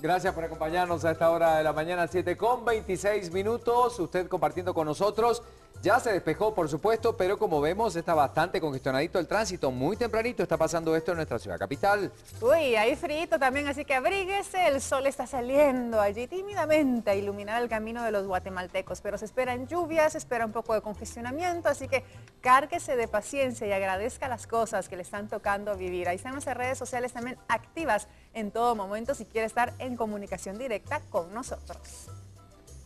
Gracias por acompañarnos a esta hora de la mañana, 7 con 26 minutos. Usted compartiendo con nosotros. Ya se despejó, por supuesto, pero como vemos está bastante congestionadito el tránsito. Muy tempranito está pasando esto en nuestra ciudad capital. Uy, hay frito también, así que abríguese. El sol está saliendo allí tímidamente a iluminar el camino de los guatemaltecos. Pero se esperan lluvias, se espera un poco de congestionamiento, así que cárguese de paciencia y agradezca las cosas que le están tocando vivir. Ahí están nuestras redes sociales también activas en todo momento si quiere estar en comunicación directa con nosotros.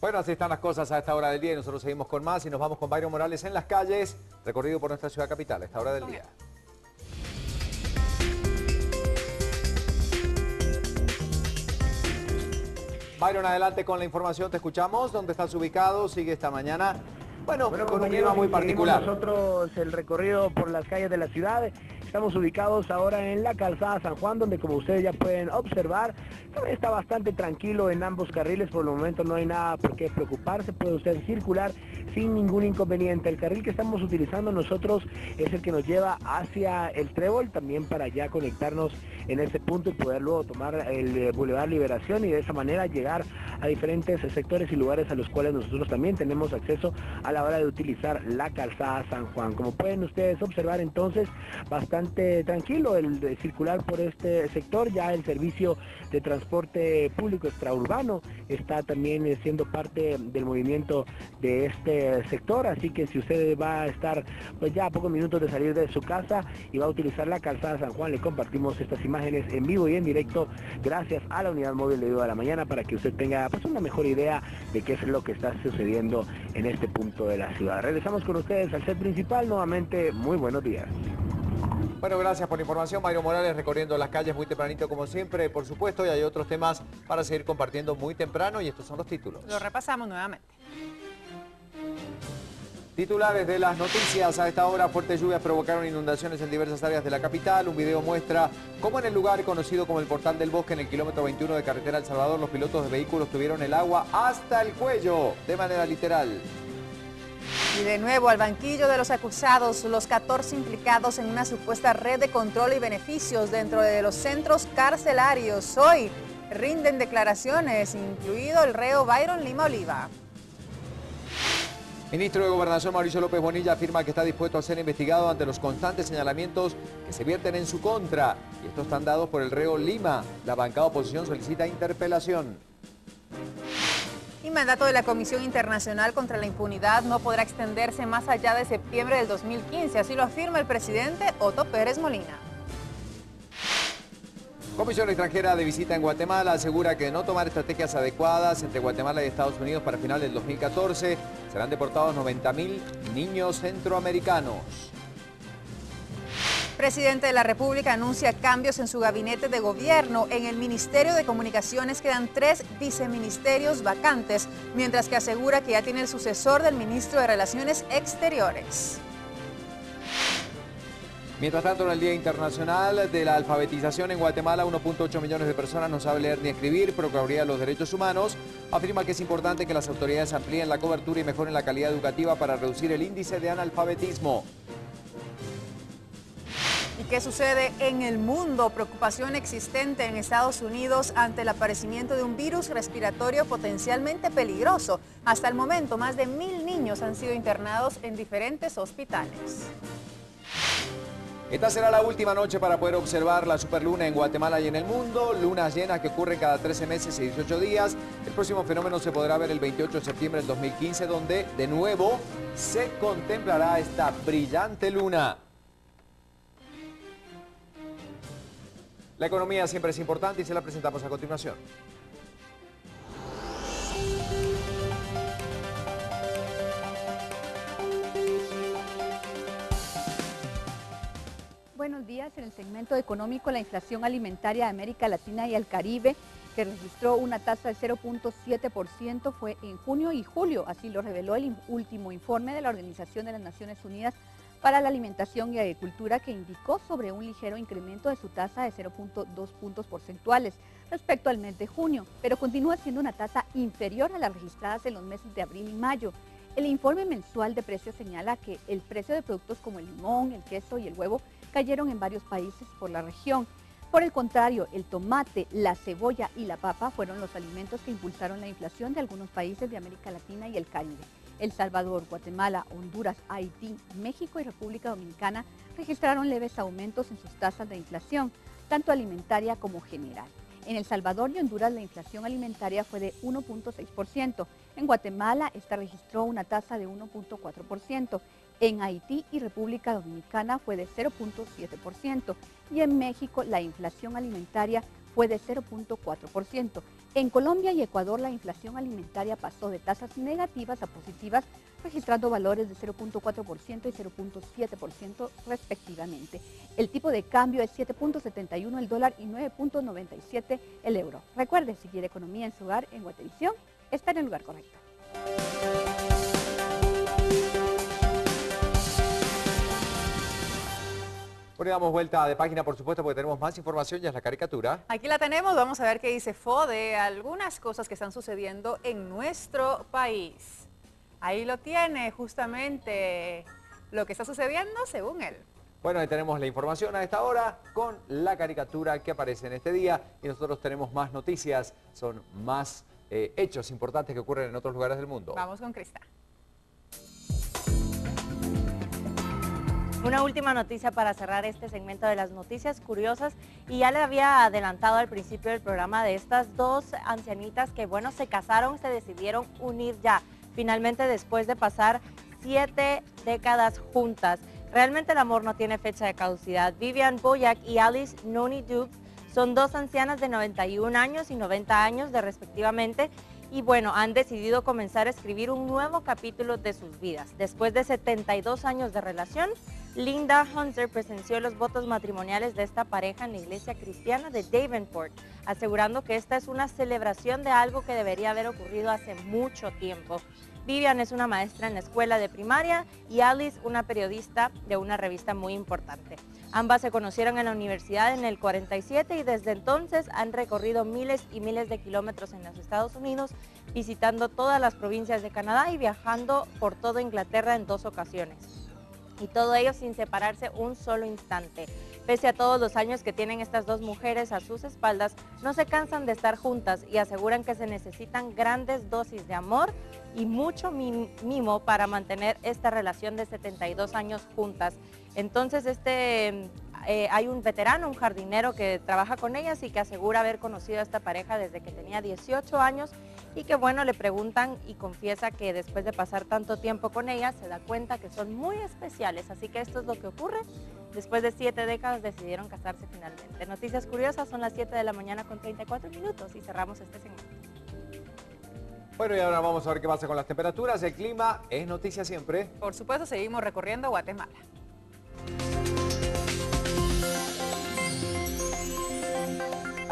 Bueno, así están las cosas a esta hora del día y nosotros seguimos con más y nos vamos con Byron Morales en las calles, recorrido por nuestra ciudad capital a esta hora del día. Byron, adelante con la información, te escuchamos. ¿Dónde estás ubicado? Sigue esta mañana. Bueno, con un clima muy particular. Nosotros el recorrido por las calles de la ciudad Estamos ubicados ahora en la calzada San Juan, donde como ustedes ya pueden observar, está bastante tranquilo en ambos carriles. Por el momento no hay nada por qué preocuparse. Puede usted circular sin ningún inconveniente. El carril que estamos utilizando nosotros es el que nos lleva hacia el Trébol, también para ya conectarnos en ese punto y poder luego tomar el eh, Boulevard Liberación y de esa manera llegar a diferentes sectores y lugares a los cuales nosotros también tenemos acceso a la hora de utilizar la calzada San Juan. Como pueden ustedes observar entonces, bastante tranquilo el circular por este sector, ya el servicio de transporte público extraurbano está también eh, siendo parte del movimiento de este sector, así que si usted va a estar pues ya a pocos minutos de salir de su casa y va a utilizar la calzada San Juan, le compartimos estas imágenes en vivo y en directo gracias a la unidad móvil de Viva de la Mañana para que usted tenga pues una mejor idea de qué es lo que está sucediendo en este punto de la ciudad. Regresamos con ustedes al set principal, nuevamente muy buenos días. Bueno, gracias por la información. Mario Morales recorriendo las calles muy tempranito como siempre, por supuesto, y hay otros temas para seguir compartiendo muy temprano y estos son los títulos. Lo repasamos nuevamente. Titulares de las noticias. A esta hora, fuertes lluvias provocaron inundaciones en diversas áreas de la capital. Un video muestra cómo en el lugar conocido como el Portal del Bosque, en el kilómetro 21 de Carretera El Salvador, los pilotos de vehículos tuvieron el agua hasta el cuello, de manera literal. Y de nuevo al banquillo de los acusados, los 14 implicados en una supuesta red de control y beneficios dentro de los centros carcelarios. Hoy rinden declaraciones, incluido el reo Byron Lima Oliva. Ministro de Gobernación Mauricio López Bonilla afirma que está dispuesto a ser investigado ante los constantes señalamientos que se vierten en su contra. Y estos están dados por el reo Lima. La bancada oposición solicita interpelación. Y mandato de la Comisión Internacional contra la Impunidad no podrá extenderse más allá de septiembre del 2015, así lo afirma el presidente Otto Pérez Molina. Comisión extranjera de visita en Guatemala asegura que no tomar estrategias adecuadas entre Guatemala y Estados Unidos para final del 2014 serán deportados 90.000 niños centroamericanos. Presidente de la República anuncia cambios en su gabinete de gobierno. En el Ministerio de Comunicaciones quedan tres viceministerios vacantes, mientras que asegura que ya tiene el sucesor del ministro de Relaciones Exteriores. Mientras tanto, en el Día Internacional de la Alfabetización en Guatemala, 1.8 millones de personas no saben leer ni escribir. Procuraduría de los Derechos Humanos afirma que es importante que las autoridades amplíen la cobertura y mejoren la calidad educativa para reducir el índice de analfabetismo. ¿Y qué sucede en el mundo? Preocupación existente en Estados Unidos ante el aparecimiento de un virus respiratorio potencialmente peligroso. Hasta el momento, más de mil niños han sido internados en diferentes hospitales. Esta será la última noche para poder observar la superluna en Guatemala y en el mundo. Lunas llenas que ocurren cada 13 meses y 18 días. El próximo fenómeno se podrá ver el 28 de septiembre del 2015, donde de nuevo se contemplará esta brillante luna. La economía siempre es importante y se la presentamos a continuación. Buenos días. En el segmento económico, la inflación alimentaria de América Latina y el Caribe, que registró una tasa de 0.7%, fue en junio y julio. Así lo reveló el último informe de la Organización de las Naciones Unidas para la Alimentación y Agricultura, que indicó sobre un ligero incremento de su tasa de 0.2 puntos porcentuales respecto al mes de junio, pero continúa siendo una tasa inferior a las registradas en los meses de abril y mayo. El informe mensual de precios señala que el precio de productos como el limón, el queso y el huevo cayeron en varios países por la región. Por el contrario, el tomate, la cebolla y la papa fueron los alimentos que impulsaron la inflación de algunos países de América Latina y el Caribe. El Salvador, Guatemala, Honduras, Haití, México y República Dominicana registraron leves aumentos en sus tasas de inflación, tanto alimentaria como general. En El Salvador y Honduras la inflación alimentaria fue de 1.6%. En Guatemala esta registró una tasa de 1.4%. En Haití y República Dominicana fue de 0.7% y en México la inflación alimentaria fue de 0.4%. En Colombia y Ecuador la inflación alimentaria pasó de tasas negativas a positivas, registrando valores de 0.4% y 0.7% respectivamente. El tipo de cambio es 7.71 el dólar y 9.97 el euro. Recuerde, si quiere economía en su hogar en Guatevisión, está en el lugar correcto. Bueno, damos vuelta de página, por supuesto, porque tenemos más información, ya es la caricatura. Aquí la tenemos, vamos a ver qué dice Fo de algunas cosas que están sucediendo en nuestro país. Ahí lo tiene, justamente, lo que está sucediendo según él. Bueno, ahí tenemos la información a esta hora con la caricatura que aparece en este día y nosotros tenemos más noticias, son más eh, hechos importantes que ocurren en otros lugares del mundo. Vamos con Crista. Una última noticia para cerrar este segmento de las noticias curiosas y ya le había adelantado al principio del programa de estas dos ancianitas que bueno, se casaron, se decidieron unir ya, finalmente después de pasar siete décadas juntas. Realmente el amor no tiene fecha de caducidad. Vivian Boyack y Alice Noni Dukes son dos ancianas de 91 años y 90 años de respectivamente y bueno, han decidido comenzar a escribir un nuevo capítulo de sus vidas. Después de 72 años de relación, Linda Hunter presenció los votos matrimoniales de esta pareja en la iglesia cristiana de Davenport, asegurando que esta es una celebración de algo que debería haber ocurrido hace mucho tiempo. Vivian es una maestra en la escuela de primaria y Alice una periodista de una revista muy importante. Ambas se conocieron en la universidad en el 47 y desde entonces han recorrido miles y miles de kilómetros en los Estados Unidos, visitando todas las provincias de Canadá y viajando por toda Inglaterra en dos ocasiones y todo ello sin separarse un solo instante. Pese a todos los años que tienen estas dos mujeres a sus espaldas, no se cansan de estar juntas y aseguran que se necesitan grandes dosis de amor y mucho mimo para mantener esta relación de 72 años juntas. Entonces este eh, hay un veterano, un jardinero que trabaja con ellas y que asegura haber conocido a esta pareja desde que tenía 18 años y que bueno, le preguntan y confiesa que después de pasar tanto tiempo con ellas se da cuenta que son muy especiales. Así que esto es lo que ocurre. Después de siete décadas decidieron casarse finalmente. Noticias curiosas, son las 7 de la mañana con 34 minutos y cerramos este segmento. Bueno, y ahora vamos a ver qué pasa con las temperaturas. El clima es noticia siempre. Por supuesto, seguimos recorriendo Guatemala.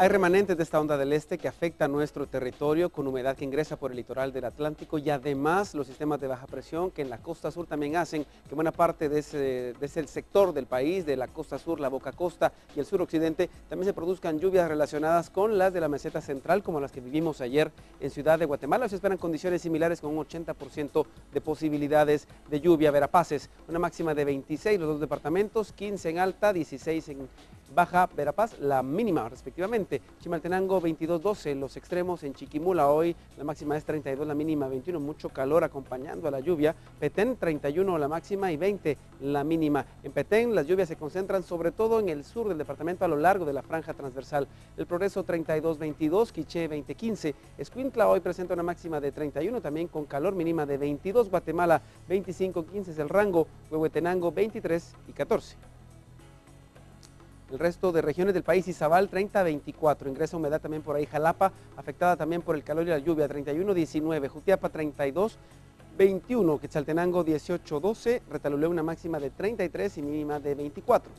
Hay remanentes de esta onda del este que afecta a nuestro territorio con humedad que ingresa por el litoral del Atlántico y además los sistemas de baja presión que en la costa sur también hacen que buena parte de ese, sector del país, de la costa sur, la boca costa y el suroccidente, también se produzcan lluvias relacionadas con las de la meseta central como las que vivimos ayer en Ciudad de Guatemala. Se esperan condiciones similares con un 80% de posibilidades de lluvia. Verapaces, una máxima de 26 los dos departamentos, 15 en alta, 16 en Baja Verapaz, la mínima respectivamente. Chimaltenango 22-12, los extremos en Chiquimula hoy la máxima es 32, la mínima 21, mucho calor acompañando a la lluvia. Petén 31 la máxima y 20 la mínima. En Petén las lluvias se concentran sobre todo en el sur del departamento a lo largo de la franja transversal. El Progreso 32-22, Quiché 20-15. Escuintla hoy presenta una máxima de 31 también con calor mínima de 22. Guatemala 25-15 es el rango. Huehuetenango 23 y 14. El resto de regiones del país, Izabal 30-24, ingresa humedad también por ahí, Jalapa, afectada también por el calor y la lluvia, 31-19, Jutiapa 32, 21, Quetzaltenango 18-12, Retaluleu una máxima de 33 y mínima de 24.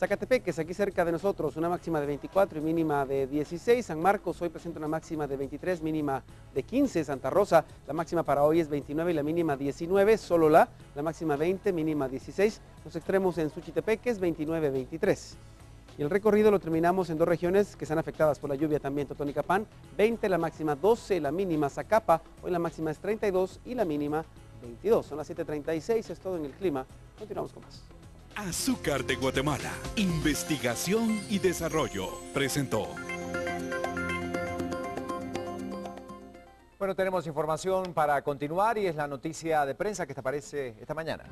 Zacatepeques, aquí cerca de nosotros, una máxima de 24 y mínima de 16. San Marcos hoy presenta una máxima de 23, mínima de 15. Santa Rosa, la máxima para hoy es 29 y la mínima 19. Solo la, la máxima 20, mínima 16. Los extremos en Suchitepeques, 29, 23. Y el recorrido lo terminamos en dos regiones que están afectadas por la lluvia también, Totonicapán, 20, la máxima 12, la mínima Zacapa, hoy la máxima es 32 y la mínima 22. Son las 7.36, es todo en el clima. Continuamos con más. Azúcar de Guatemala. Investigación y desarrollo. Presentó. Bueno, tenemos información para continuar y es la noticia de prensa que te aparece esta mañana.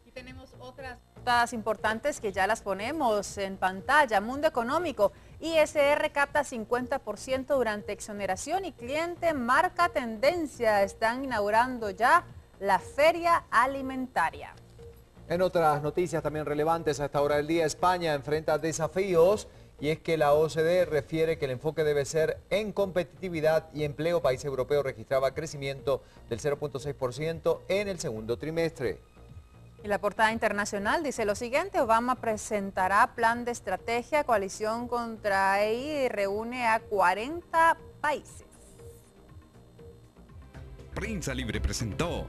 Aquí tenemos otras notas importantes que ya las ponemos en pantalla. Mundo Económico. ISR capta 50% durante exoneración y cliente marca tendencia. Están inaugurando ya la feria alimentaria. En otras noticias también relevantes a esta hora del día, España enfrenta desafíos y es que la OCDE refiere que el enfoque debe ser en competitividad y empleo. País europeo registraba crecimiento del 0.6% en el segundo trimestre. Y la portada internacional dice lo siguiente, Obama presentará plan de estrategia, coalición contra EI y reúne a 40 países. Prensa Libre presentó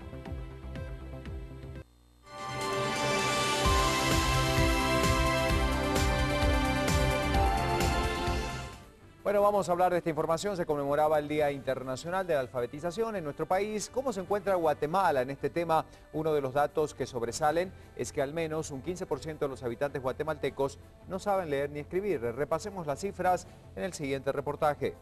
Bueno, vamos a hablar de esta información. Se conmemoraba el Día Internacional de la Alfabetización en nuestro país. ¿Cómo se encuentra Guatemala en este tema? Uno de los datos que sobresalen es que al menos un 15% de los habitantes guatemaltecos no saben leer ni escribir. Repasemos las cifras en el siguiente reportaje.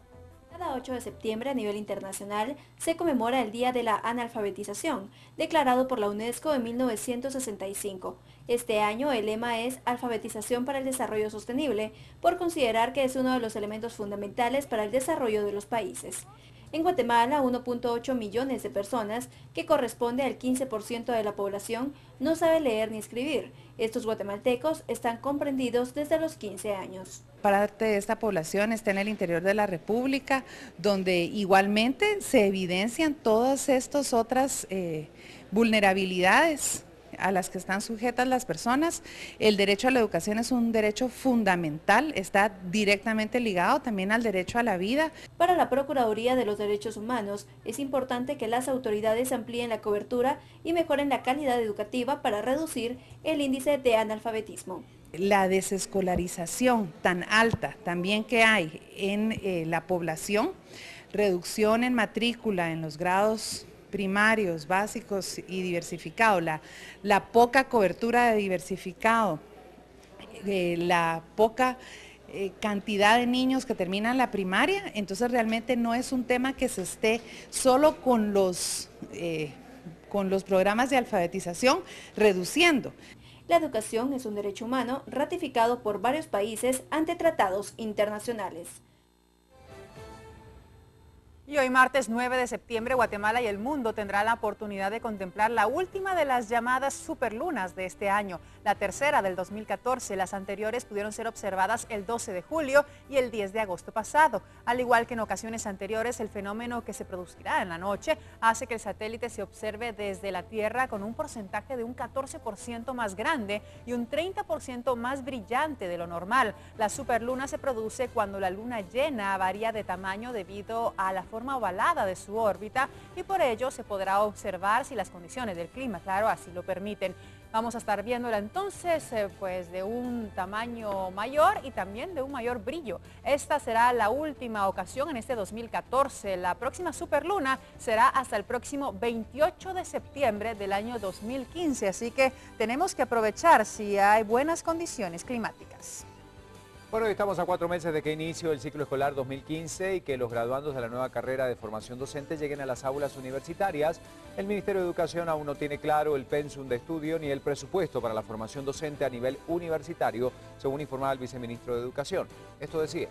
Cada 8 de septiembre a nivel internacional se conmemora el Día de la Analfabetización, declarado por la UNESCO en 1965. Este año el lema es Alfabetización para el Desarrollo Sostenible, por considerar que es uno de los elementos fundamentales para el desarrollo de los países. En Guatemala, 1.8 millones de personas, que corresponde al 15% de la población, no sabe leer ni escribir. Estos guatemaltecos están comprendidos desde los 15 años. Parte de esta población está en el interior de la República, donde igualmente se evidencian todas estas otras eh, vulnerabilidades a las que están sujetas las personas. El derecho a la educación es un derecho fundamental, está directamente ligado también al derecho a la vida. Para la Procuraduría de los Derechos Humanos es importante que las autoridades amplíen la cobertura y mejoren la calidad educativa para reducir el índice de analfabetismo. La desescolarización tan alta también que hay en eh, la población, reducción en matrícula en los grados primarios, básicos y diversificados, la, poca cobertura de diversificado, eh, la poca eh, cantidad de niños que terminan la primaria, entonces realmente no es un tema que se esté solo con los, eh, con los programas de alfabetización reduciendo. La educación es un derecho humano ratificado por varios países ante tratados internacionales. Y hoy martes 9 de septiembre, Guatemala y el mundo tendrá la oportunidad de contemplar la última de las llamadas superlunas de este año, la tercera del 2014. Las anteriores pudieron ser observadas el 12 de julio y el 10 de agosto pasado. Al igual que en ocasiones anteriores, el fenómeno que se producirá en la noche hace que el satélite se observe desde la Tierra con un porcentaje de un 14% más grande y un 30% más brillante de lo normal. La superluna se produce cuando la luna llena varía de tamaño debido a la forma ovalada de su órbita y por ello se podrá observar si las condiciones del clima, claro, así lo permiten. Vamos a estar viéndola entonces eh, pues de un tamaño mayor y también de un mayor brillo. Esta será la última ocasión en este 2014. La próxima superluna será hasta el próximo 28 de septiembre del año 2015, así que tenemos que aprovechar si hay buenas condiciones climáticas. Bueno, estamos a cuatro meses de que inició el ciclo escolar 2015 y que los graduandos de la nueva carrera de formación docente lleguen a las aulas universitarias. El Ministerio de Educación aún no tiene claro el pensum de estudio ni el presupuesto para la formación docente a nivel universitario, según informaba el viceministro de Educación. Esto decía.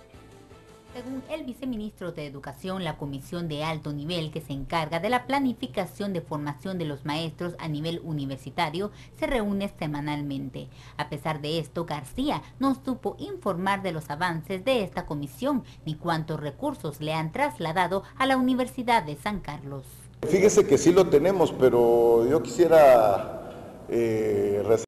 Según el viceministro de Educación, la comisión de alto nivel que se encarga de la planificación de formación de los maestros a nivel universitario se reúne semanalmente. A pesar de esto, García no supo informar de los avances de esta comisión ni cuántos recursos le han trasladado a la Universidad de San Carlos. Fíjese que sí lo tenemos, pero yo quisiera eh,